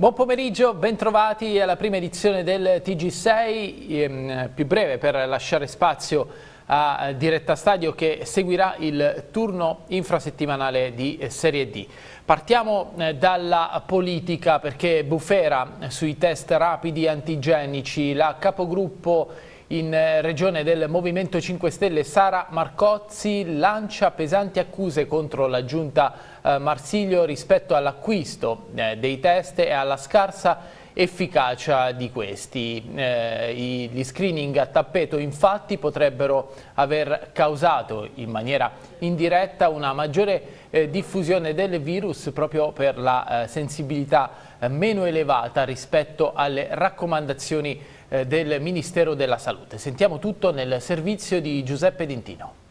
Buon pomeriggio, bentrovati alla prima edizione del TG6, ehm, più breve per lasciare spazio a Diretta Stadio che seguirà il turno infrasettimanale di Serie D. Partiamo eh, dalla politica perché bufera sui test rapidi antigenici, la capogruppo in eh, regione del Movimento 5 Stelle Sara Marcozzi lancia pesanti accuse contro la giunta eh, Marsiglio rispetto all'acquisto eh, dei test e alla scarsa efficacia di questi. Eh, gli screening a tappeto infatti potrebbero aver causato in maniera indiretta una maggiore eh, diffusione del virus proprio per la eh, sensibilità meno elevata rispetto alle raccomandazioni del Ministero della Salute. Sentiamo tutto nel servizio di Giuseppe Dintino.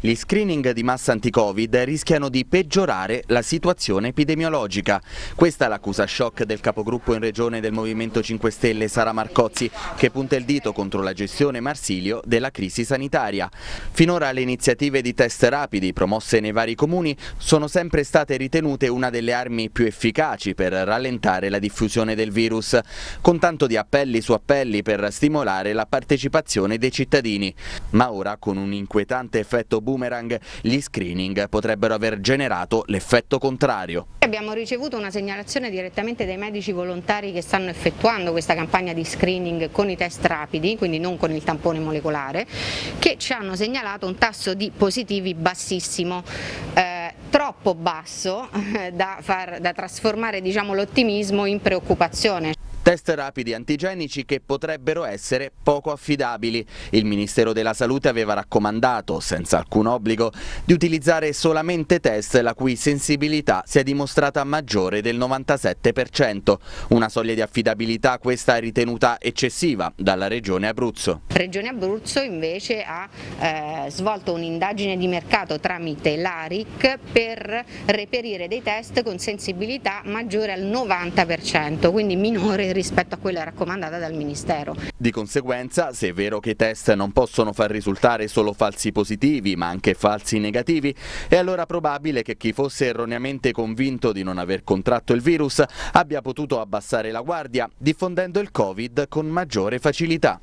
Gli screening di massa anti-Covid rischiano di peggiorare la situazione epidemiologica. Questa è l'accusa shock del capogruppo in regione del Movimento 5 Stelle Sara Marcozzi, che punta il dito contro la gestione Marsilio della crisi sanitaria. Finora le iniziative di test rapidi promosse nei vari comuni sono sempre state ritenute una delle armi più efficaci per rallentare la diffusione del virus, con tanto di appelli su appelli per stimolare la partecipazione dei cittadini. Ma ora, con un inquietante effetto boomerang, gli screening potrebbero aver generato l'effetto contrario. Abbiamo ricevuto una segnalazione direttamente dai medici volontari che stanno effettuando questa campagna di screening con i test rapidi, quindi non con il tampone molecolare, che ci hanno segnalato un tasso di positivi bassissimo. Eh, troppo basso eh, da, far, da trasformare diciamo, l'ottimismo in preoccupazione. Test rapidi antigenici che potrebbero essere poco affidabili. Il Ministero della Salute aveva raccomandato, senza alcun obbligo, di utilizzare solamente test la cui sensibilità si è dimostrata maggiore del 97%. Una soglia di affidabilità questa ritenuta eccessiva dalla Regione Abruzzo. Regione Abruzzo invece ha eh, svolto un'indagine di mercato tramite l'ARIC per reperire dei test con sensibilità maggiore al 90%, quindi minore rispetto a quella raccomandata dal Ministero. Di conseguenza, se è vero che i test non possono far risultare solo falsi positivi ma anche falsi negativi, è allora probabile che chi fosse erroneamente convinto di non aver contratto il virus abbia potuto abbassare la guardia diffondendo il Covid con maggiore facilità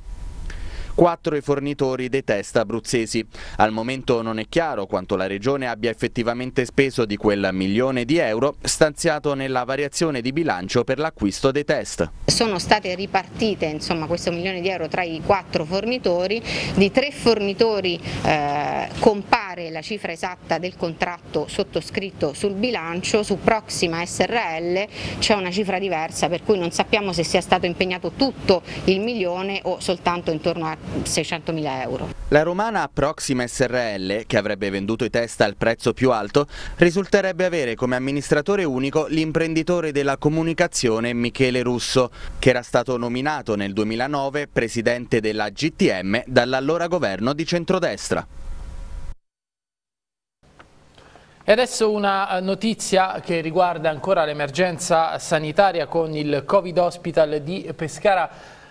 quattro i fornitori dei test abruzzesi. Al momento non è chiaro quanto la Regione abbia effettivamente speso di quel milione di euro stanziato nella variazione di bilancio per l'acquisto dei test. Sono state ripartite insomma, questo milione di euro tra i quattro fornitori, di tre fornitori eh, compare la cifra esatta del contratto sottoscritto sul bilancio, su Proxima SRL c'è una cifra diversa per cui non sappiamo se sia stato impegnato tutto il milione o soltanto intorno a 600.000 euro. La romana Proxima SRL, che avrebbe venduto i test al prezzo più alto, risulterebbe avere come amministratore unico l'imprenditore della comunicazione Michele Russo, che era stato nominato nel 2009 presidente della GTM dall'allora governo di centrodestra. E adesso una notizia che riguarda ancora l'emergenza sanitaria con il Covid Hospital di Pescara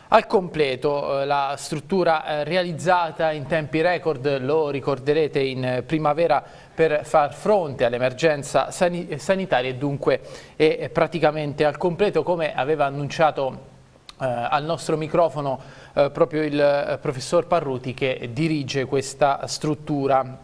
al completo eh, la struttura eh, realizzata in tempi record, lo ricorderete in primavera per far fronte all'emergenza sanitaria e dunque è praticamente al completo come aveva annunciato eh, al nostro microfono eh, proprio il eh, professor Parruti che dirige questa struttura.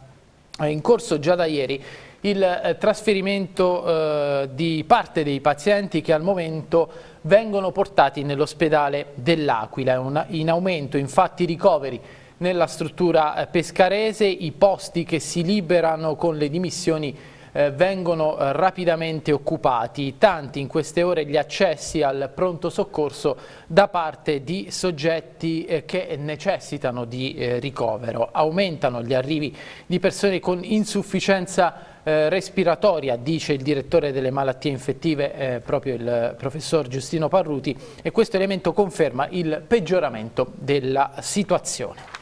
È in corso già da ieri il eh, trasferimento eh, di parte dei pazienti che al momento vengono portati nell'ospedale dell'Aquila. In aumento infatti i ricoveri nella struttura eh, pescarese, i posti che si liberano con le dimissioni eh, vengono eh, rapidamente occupati, tanti in queste ore gli accessi al pronto soccorso da parte di soggetti che necessitano di ricovero. Aumentano gli arrivi di persone con insufficienza eh, respiratoria, dice il direttore delle malattie infettive, eh, proprio il professor Giustino Parruti, e questo elemento conferma il peggioramento della situazione.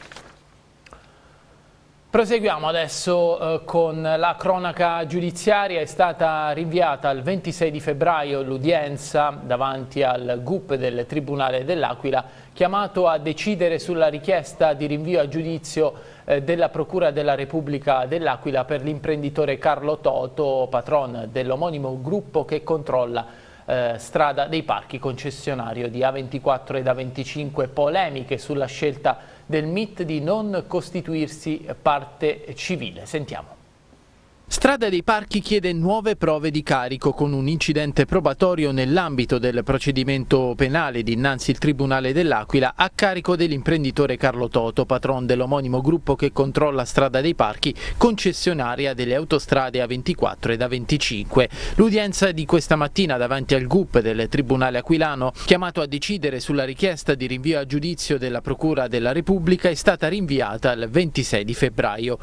Proseguiamo adesso eh, con la cronaca giudiziaria, è stata rinviata al 26 di febbraio l'udienza davanti al GUP del Tribunale dell'Aquila chiamato a decidere sulla richiesta di rinvio a giudizio eh, della Procura della Repubblica dell'Aquila per l'imprenditore Carlo Toto, patron dell'omonimo gruppo che controlla eh, strada dei parchi concessionario di A24 ed A25. Polemiche sulla scelta del MIT di non costituirsi parte civile. Sentiamo. Strada dei Parchi chiede nuove prove di carico con un incidente probatorio nell'ambito del procedimento penale dinanzi il Tribunale dell'Aquila a carico dell'imprenditore Carlo Toto, patron dell'omonimo gruppo che controlla Strada dei Parchi, concessionaria delle autostrade A24 ed A25. L'udienza di questa mattina davanti al GUP del Tribunale Aquilano, chiamato a decidere sulla richiesta di rinvio a giudizio della Procura della Repubblica, è stata rinviata al 26 di febbraio.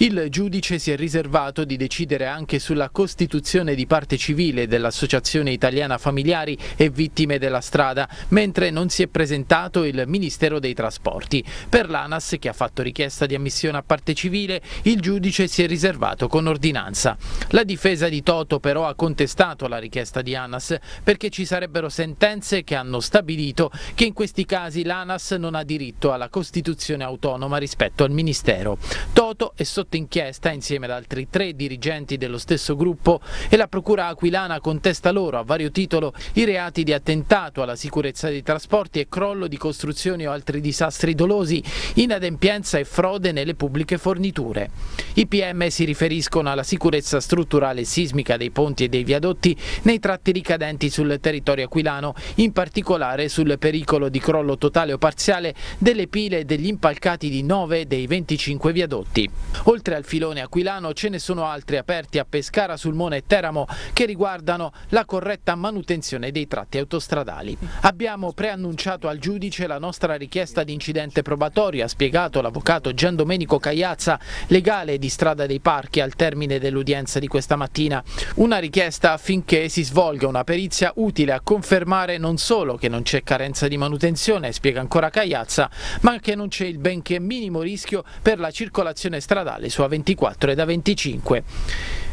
Il giudice si è riservato di decidere anche sulla costituzione di parte civile dell'Associazione Italiana Familiari e Vittime della Strada, mentre non si è presentato il Ministero dei Trasporti. Per l'ANAS, che ha fatto richiesta di ammissione a parte civile, il giudice si è riservato con ordinanza. La difesa di Toto però ha contestato la richiesta di ANAS perché ci sarebbero sentenze che hanno stabilito che in questi casi l'ANAS non ha diritto alla Costituzione autonoma rispetto al Ministero. Toto è sotto inchiesta insieme ad altri tre dirigenti dello stesso gruppo e la Procura aquilana contesta loro a vario titolo i reati di attentato alla sicurezza dei trasporti e crollo di costruzioni o altri disastri dolosi, inadempienza e frode nelle pubbliche forniture. I PM si riferiscono alla sicurezza strutturale e sismica dei ponti e dei viadotti nei tratti ricadenti sul territorio aquilano, in particolare sul pericolo di crollo totale o parziale delle pile e degli impalcati di 9 dei 25 viadotti. Oltre al filone aquilano ce ne sono altri aperti a Pescara, Sulmone e Teramo che riguardano la corretta manutenzione dei tratti autostradali. Abbiamo preannunciato al giudice la nostra richiesta di incidente probatorio, ha spiegato l'avvocato Gian Domenico Cagliazza, legale di Strada dei Parchi al termine dell'udienza di questa mattina. Una richiesta affinché si svolga una perizia utile a confermare non solo che non c'è carenza di manutenzione, spiega ancora Cagliazza, ma che non c'è il benché minimo rischio per la circolazione stradale su A24 e da 25.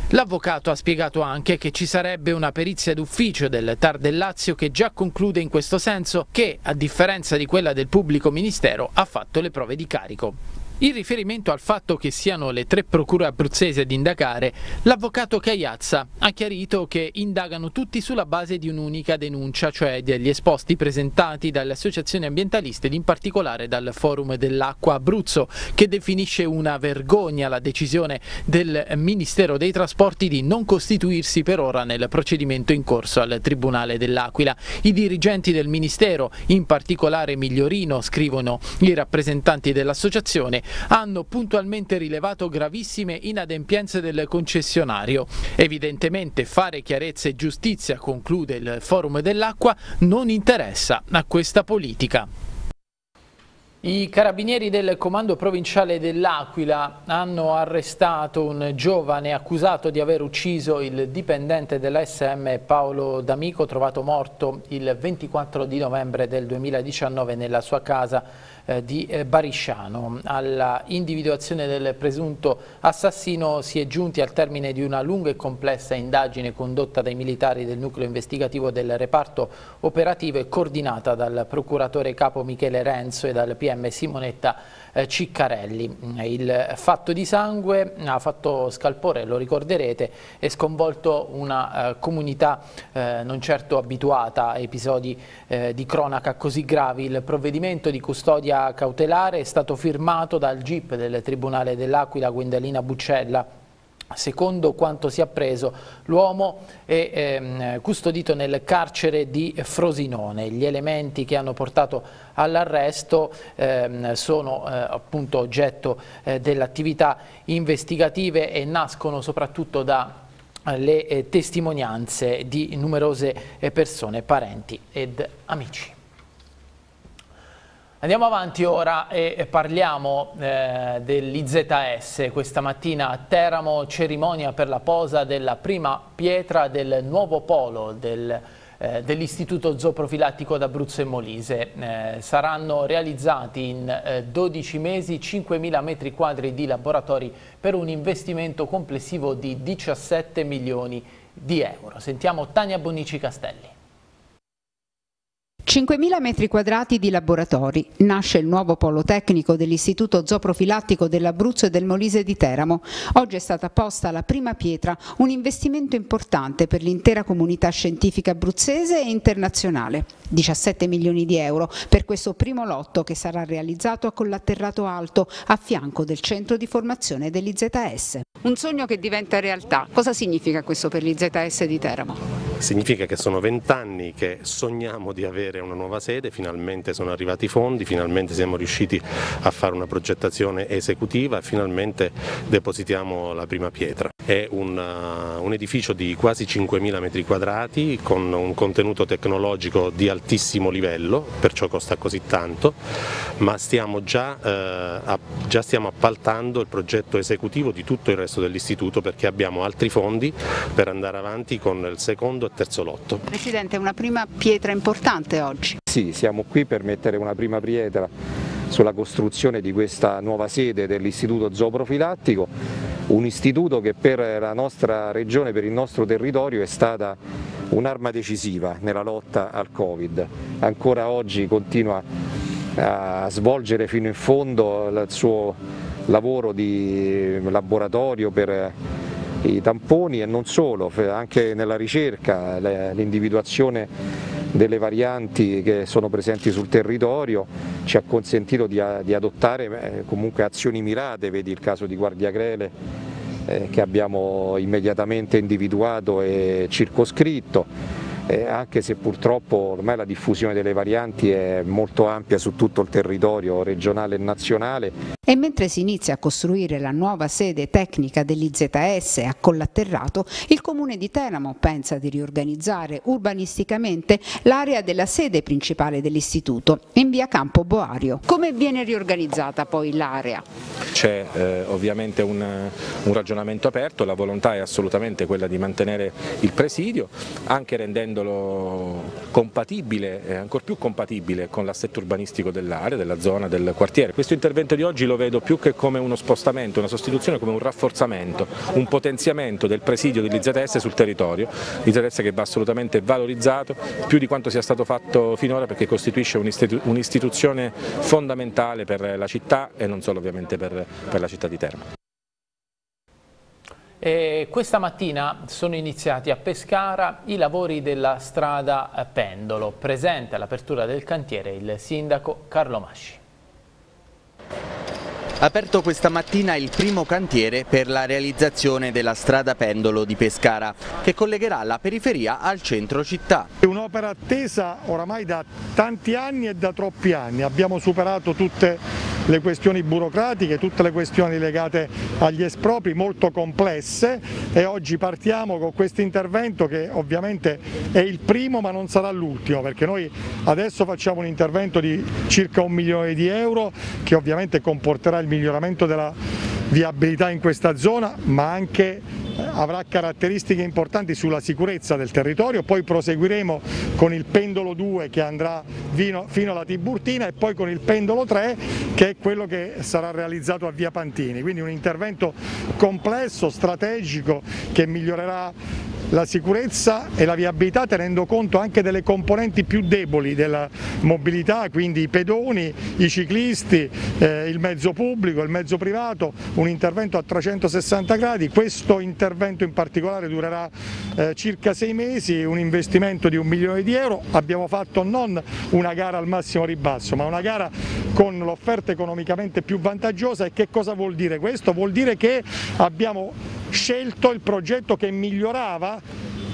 L'avvocato ha spiegato anche che ci sarebbe una perizia d'ufficio del TAR del Lazio che già conclude in questo senso che, a differenza di quella del pubblico ministero, ha fatto le prove di carico. In riferimento al fatto che siano le tre procure abruzzesi ad indagare, l'avvocato Cagliazza ha chiarito che indagano tutti sulla base di un'unica denuncia, cioè degli esposti presentati dalle associazioni ambientaliste ed in particolare dal Forum dell'Acqua Abruzzo, che definisce una vergogna la decisione del Ministero dei Trasporti di non costituirsi per ora nel procedimento in corso al Tribunale dell'Aquila. I dirigenti del Ministero, in particolare Migliorino, scrivono i rappresentanti dell'associazione, hanno puntualmente rilevato gravissime inadempienze del concessionario. Evidentemente fare chiarezza e giustizia, conclude il Forum dell'Acqua, non interessa a questa politica. I carabinieri del comando provinciale dell'Aquila hanno arrestato un giovane accusato di aver ucciso il dipendente della SM Paolo D'Amico trovato morto il 24 di novembre del 2019 nella sua casa di eh, Barisciano. Alla individuazione del presunto assassino si è giunti al termine di una lunga e complessa indagine condotta dai militari del nucleo investigativo del reparto operativo e coordinata dal procuratore capo Michele Renzo e dal PM Simonetta eh, Ciccarelli. Il fatto di sangue ha fatto scalpore, lo ricorderete, e sconvolto una eh, comunità eh, non certo abituata a episodi eh, di cronaca così gravi. Il provvedimento di custodia cautelare è stato firmato dal GIP del Tribunale dell'Aquila Gwendalina Buccella Secondo quanto si è appreso, l'uomo è ehm, custodito nel carcere di Frosinone. Gli elementi che hanno portato all'arresto ehm, sono eh, appunto oggetto eh, delle attività investigative e nascono soprattutto dalle eh, testimonianze di numerose eh, persone, parenti ed amici. Andiamo avanti ora e parliamo eh, dell'IZS. Questa mattina a Teramo cerimonia per la posa della prima pietra del nuovo polo del, eh, dell'Istituto Zooprofilattico d'Abruzzo e Molise. Eh, saranno realizzati in 12 eh, mesi 5.000 metri quadri di laboratori per un investimento complessivo di 17 milioni di euro. Sentiamo Tania Bonici Castelli. 5.000 metri quadrati di laboratori. Nasce il nuovo polo tecnico dell'Istituto Zooprofilattico dell'Abruzzo e del Molise di Teramo. Oggi è stata posta la prima pietra, un investimento importante per l'intera comunità scientifica abruzzese e internazionale. 17 milioni di euro per questo primo lotto che sarà realizzato a Collatterrato Alto a fianco del centro di formazione dell'IZS. Un sogno che diventa realtà. Cosa significa questo per l'IZS di Teramo? Significa che sono vent'anni che sogniamo di avere una nuova sede, finalmente sono arrivati i fondi, finalmente siamo riusciti a fare una progettazione esecutiva e finalmente depositiamo la prima pietra. È un, uh, un edificio di quasi 5.000 metri quadrati con un contenuto tecnologico di altissimo livello, perciò costa così tanto, ma stiamo già, eh, già stiamo appaltando il progetto esecutivo di tutto il resto dell'istituto perché abbiamo altri fondi per andare avanti con il secondo e terzo lotto. Presidente, una prima pietra importante oggi. Sì, siamo qui per mettere una prima pietra sulla costruzione di questa nuova sede dell'Istituto Zooprofilattico, un istituto che per la nostra regione, per il nostro territorio è stata un'arma decisiva nella lotta al Covid. Ancora oggi continua a svolgere fino in fondo il suo lavoro di laboratorio per i tamponi e non solo, anche nella ricerca, l'individuazione delle varianti che sono presenti sul territorio ci ha consentito di, di adottare eh, comunque azioni mirate, vedi il caso di Guardia Crele eh, che abbiamo immediatamente individuato e circoscritto eh, anche se purtroppo ormai la diffusione delle varianti è molto ampia su tutto il territorio regionale e nazionale. E mentre si inizia a costruire la nuova sede tecnica dell'IZS a Collatterrato, il Comune di Teramo pensa di riorganizzare urbanisticamente l'area della sede principale dell'istituto, in via Campo Boario. Come viene riorganizzata poi l'area? C'è eh, ovviamente un, un ragionamento aperto, la volontà è assolutamente quella di mantenere il presidio, anche rendendo rendendolo compatibile, e ancora più compatibile con l'assetto urbanistico dell'area, della zona, del quartiere. Questo intervento di oggi lo vedo più che come uno spostamento, una sostituzione, come un rafforzamento, un potenziamento del presidio dell'IZS sul territorio, l'IZS che va assolutamente valorizzato più di quanto sia stato fatto finora perché costituisce un'istituzione fondamentale per la città e non solo ovviamente per, per la città di Terma. E questa mattina sono iniziati a Pescara i lavori della strada Pendolo, presente all'apertura del cantiere il sindaco Carlo Masci. Aperto questa mattina il primo cantiere per la realizzazione della strada pendolo di Pescara, che collegherà la periferia al centro città. È un'opera attesa oramai da tanti anni e da troppi anni, abbiamo superato tutte le questioni burocratiche, tutte le questioni legate agli espropri molto complesse. E oggi partiamo con questo intervento che ovviamente è il primo ma non sarà l'ultimo perché noi adesso facciamo un intervento di circa un milione di euro che ovviamente comporterà il miglioramento della viabilità in questa zona ma anche eh, avrà caratteristiche importanti sulla sicurezza del territorio, poi proseguiremo con il pendolo 2 che andrà fino, alla Tiburtina e poi con il pendolo 3 che è quello che sarà realizzato a Via Pantini, quindi un intervento complesso, strategico che migliorerà la sicurezza e la viabilità tenendo conto anche delle componenti più deboli della mobilità, quindi i pedoni, i ciclisti, eh, il mezzo pubblico, il mezzo privato, un intervento a 360 gradi, questo intervento in particolare durerà eh, circa sei mesi, un investimento di un milione di euro, abbiamo fatto non una gara al massimo ribasso ma una gara con l'offerta economicamente più vantaggiosa. E che cosa vuol dire questo? Vuol dire che abbiamo scelto il progetto che migliorava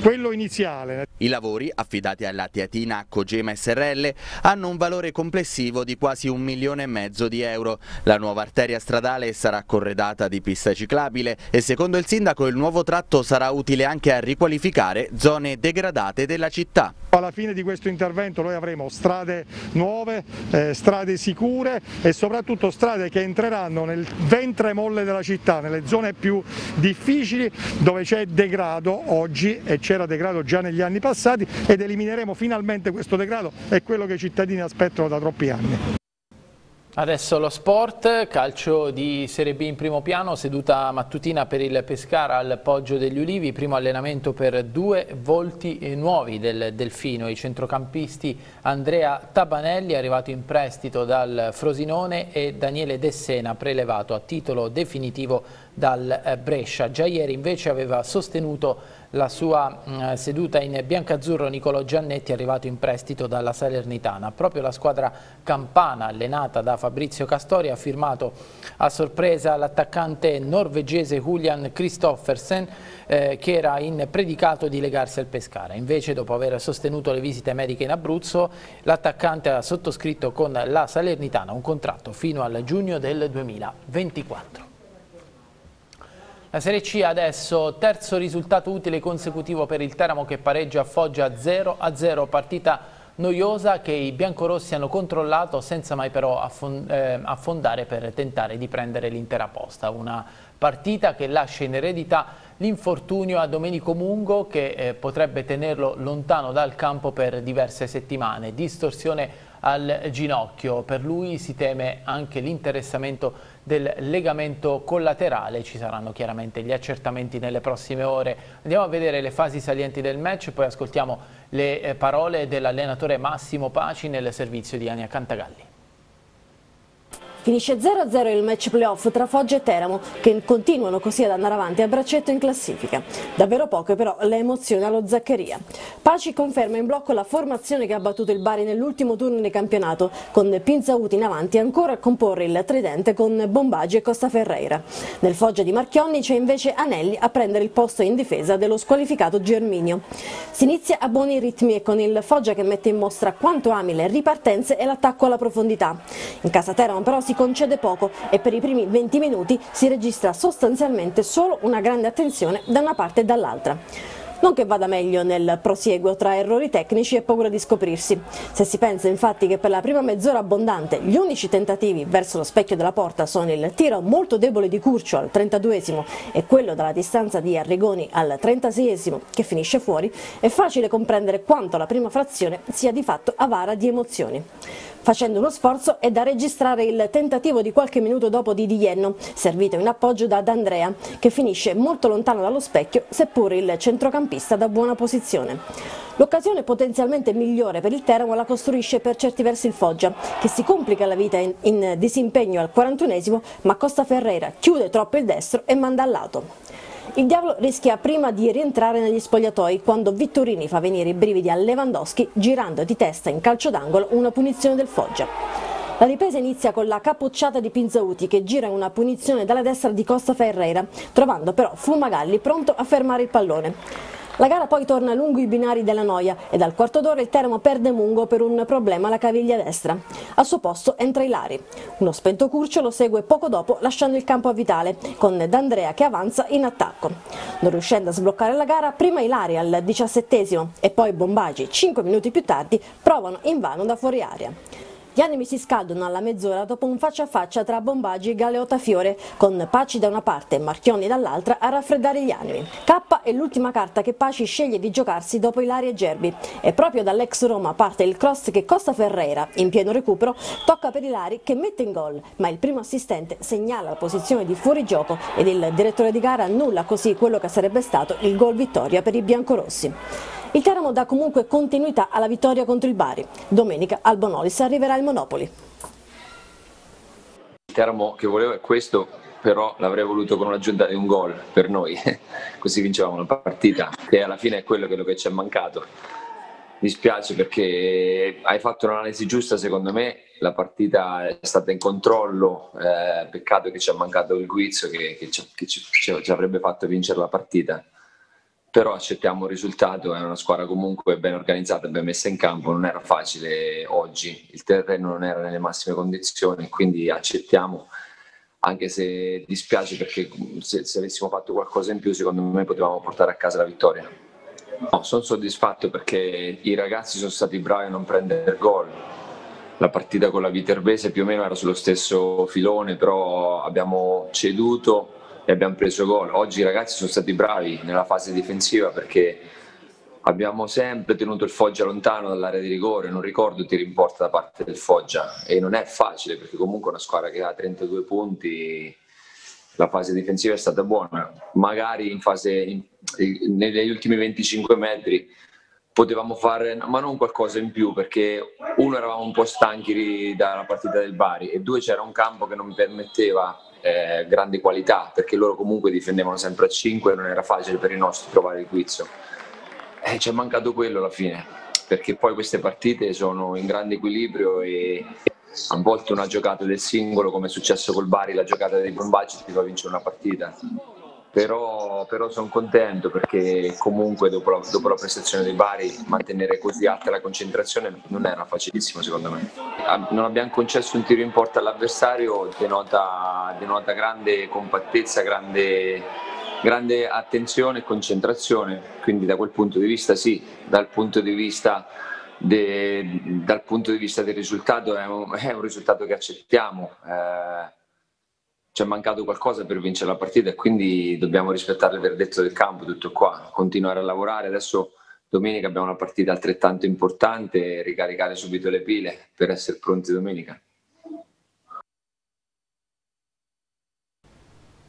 quello iniziale. I lavori, affidati alla Tiatina Cogema SRL, hanno un valore complessivo di quasi un milione e mezzo di euro. La nuova arteria stradale sarà corredata di pista ciclabile e secondo il sindaco il nuovo tratto sarà utile anche a riqualificare zone degradate della città. Alla fine di questo intervento noi avremo strade nuove, eh, strade sicure e soprattutto strade che entreranno nel ventre molle della città, nelle zone più difficili dove c'è degrado oggi e c'è c'era degrado già negli anni passati ed elimineremo finalmente questo degrado, è quello che i cittadini aspettano da troppi anni. Adesso lo sport, calcio di Serie B in primo piano, seduta mattutina per il Pescara al Poggio degli Ulivi, primo allenamento per due volti nuovi del Delfino, i centrocampisti Andrea Tabanelli arrivato in prestito dal Frosinone e Daniele Dessena prelevato a titolo definitivo dal Brescia. Già ieri invece aveva sostenuto la sua mh, seduta in biancazzurro Nicolo Giannetti arrivato in prestito dalla Salernitana. Proprio la squadra campana allenata da Fabrizio Castori ha firmato a sorpresa l'attaccante norvegese Julian Christoffersen eh, che era in predicato di legarsi al Pescara. Invece dopo aver sostenuto le visite mediche in Abruzzo l'attaccante ha sottoscritto con la Salernitana un contratto fino al giugno del 2024. La Serie C adesso terzo risultato utile consecutivo per il Teramo che pareggia a Foggia 0-0, partita noiosa che i biancorossi hanno controllato senza mai però eh, affondare per tentare di prendere l'intera posta. Una partita che lascia in eredità l'infortunio a Domenico Mungo che eh, potrebbe tenerlo lontano dal campo per diverse settimane. Distorsione al ginocchio. Per lui si teme anche l'interessamento del legamento collaterale. Ci saranno chiaramente gli accertamenti nelle prossime ore. Andiamo a vedere le fasi salienti del match, poi ascoltiamo le eh, parole dell'allenatore Massimo Paci nel servizio di Ania Cantagalli. Finisce 0-0 il match playoff tra Foggia e Teramo, che continuano così ad andare avanti a braccetto in classifica. Davvero poche però le emozioni allo Zaccaria. Paci conferma in blocco la formazione che ha battuto il Bari nell'ultimo turno di campionato, con Pinzauti in avanti ancora a comporre il tridente con Bombagi e Costa Ferreira. Nel Foggia di Marchionni c'è invece Anelli a prendere il posto in difesa dello squalificato Germinio. Si inizia a buoni ritmi e con il Foggia che mette in mostra quanto ami le ripartenze e l'attacco alla profondità. In casa Teramo però si si concede poco e per i primi 20 minuti si registra sostanzialmente solo una grande attenzione da una parte e dall'altra. Non che vada meglio nel prosieguo tra errori tecnici e paura di scoprirsi. Se si pensa infatti che per la prima mezz'ora abbondante gli unici tentativi verso lo specchio della porta sono il tiro molto debole di Curcio al 32esimo e quello dalla distanza di Arrigoni al 36esimo che finisce fuori, è facile comprendere quanto la prima frazione sia di fatto avara di emozioni. Facendo uno sforzo è da registrare il tentativo di qualche minuto dopo di Dienno, servito in appoggio da D'Andrea, che finisce molto lontano dallo specchio, seppur il centrocampista da buona posizione. L'occasione potenzialmente migliore per il Teramo la costruisce per certi versi il Foggia, che si complica la vita in, in disimpegno al 41esimo, ma Costa Ferreira chiude troppo il destro e manda al lato. Il Diavolo rischia prima di rientrare negli spogliatoi quando Vittorini fa venire i brividi a Lewandowski girando di testa in calcio d'angolo una punizione del Foggia. La ripresa inizia con la capocciata di Pinzauti che gira una punizione dalla destra di Costa Ferreira, trovando però Fumagalli pronto a fermare il pallone. La gara poi torna lungo i binari della noia e dal quarto d'ora il Teramo perde Mungo per un problema alla caviglia destra. Al suo posto entra Ilari. Uno spento Curcio lo segue poco dopo lasciando il campo a Vitale, con D'Andrea che avanza in attacco. Non riuscendo a sbloccare la gara, prima Ilari al diciassettesimo e poi Bombagi, cinque minuti più tardi, provano invano da fuori aria. Gli animi si scaldano alla mezz'ora dopo un faccia a faccia tra Bombaggi e Galeota Fiore, con Paci da una parte e Marchioni dall'altra a raffreddare gli animi. K è l'ultima carta che Paci sceglie di giocarsi dopo Ilaria e Gerbi e proprio dall'ex Roma parte il cross che Costa Ferreira, in pieno recupero, tocca per Ilari che mette in gol, ma il primo assistente segnala la posizione di fuorigioco ed il direttore di gara annulla così quello che sarebbe stato il gol vittoria per i biancorossi. Il Teramo dà comunque continuità alla vittoria contro il Bari. Domenica al Bonolis arriverà il Monopoli. Il Teramo che volevo è questo, però l'avrei voluto con un'aggiunta di un gol per noi, così vincevamo la partita, che alla fine è quello che ci è mancato. Mi spiace perché hai fatto un'analisi giusta secondo me, la partita è stata in controllo, eh, peccato che ci è mancato il guizzo che, che, ci, che ci, ci avrebbe fatto vincere la partita però accettiamo il risultato, è una squadra comunque ben organizzata, ben messa in campo, non era facile oggi, il terreno non era nelle massime condizioni, quindi accettiamo, anche se dispiace perché se, se avessimo fatto qualcosa in più secondo me potevamo portare a casa la vittoria. No, sono soddisfatto perché i ragazzi sono stati bravi a non prendere gol. La partita con la Viterbese più o meno era sullo stesso filone, però abbiamo ceduto e abbiamo preso gol. Oggi i ragazzi sono stati bravi nella fase difensiva perché abbiamo sempre tenuto il Foggia lontano dall'area di rigore, non ricordo tiri in porta da parte del Foggia. E non è facile perché comunque una squadra che ha 32 punti, la fase difensiva è stata buona, magari in fase, in, in, negli ultimi 25 metri potevamo fare, ma non qualcosa in più perché uno eravamo un po' stanchi dalla partita del Bari e due c'era un campo che non permetteva eh, grandi qualità perché loro comunque difendevano sempre a 5 e non era facile per i nostri trovare il guizzo eh, ci è mancato quello alla fine, perché poi queste partite sono in grande equilibrio e a volte una giocata del singolo, come è successo col Bari, la giocata dei bombacci ti fa vincere una partita. Però, però sono contento perché comunque dopo la, dopo la, prestazione dei Bari mantenere così alta la concentrazione non era facilissimo secondo me. Non abbiamo concesso un tiro in porta all'avversario, denota, denota grande compattezza, grande grande attenzione e concentrazione, quindi da quel punto di vista sì, dal punto di vista, de, dal punto di vista del risultato è un, è un risultato che accettiamo. Eh, ci è mancato qualcosa per vincere la partita e quindi dobbiamo rispettare il verdetto del campo, tutto qua, continuare a lavorare. Adesso domenica abbiamo una partita altrettanto importante, ricaricare subito le pile per essere pronti domenica.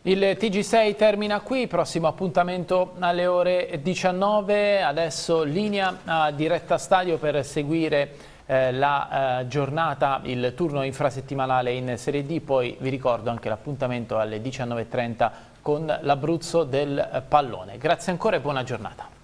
Il TG6 termina qui, prossimo appuntamento alle ore 19, adesso linea a diretta stadio per seguire eh, la eh, giornata, il turno infrasettimanale in Serie D, poi vi ricordo anche l'appuntamento alle 19.30 con l'Abruzzo del Pallone. Grazie ancora e buona giornata.